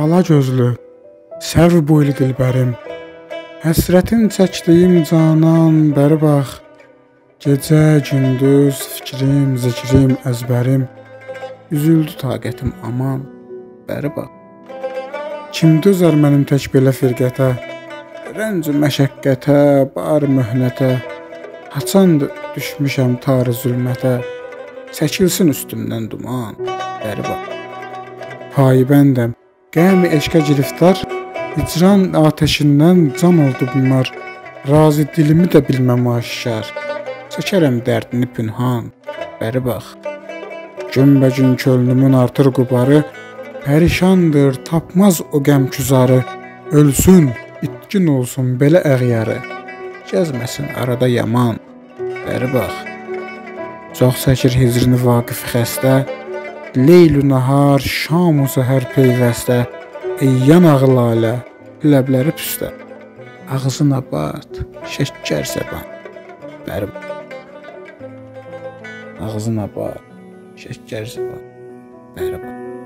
ala gözlü, səv boylu dilbərim. Həsrətin çəkdiyim canan, bəri bax. Gecə, gündüz fikrim, zikrim, əzbərim. Üzüldü taqətim aman, bəri bax. Kim dözər mənim tək belə firqətə? Rənc məşəqqətə, bar möhnətə. Haçandı düşmüşəm tar zülmətə. Çəkilsin üstümdən duman, bəri bax. Paybəndəm, qəm eşqə giriftar, hicran atəşindən can oldu bunlar. Razı dilimi də bilməm aşkar. Çəkərəm dərdini pünhan, bəri bax. Günbəgün könlümün artır qubarı, pərişandır, tapmaz o qəmküzarı. Ölsün, itkin olsun belə əğyarı. Gəzməsin arada yaman, bəri bax. Çox çəkir hicrini vaqif xəstə, Leyl nahar, şam o səhər peyvəstə, ey yanaq lalə, ləbləri püstə. Ağzına bat, şəkkər səban. Bəri Ağzına bat, şəkkər səban. Bəri bax.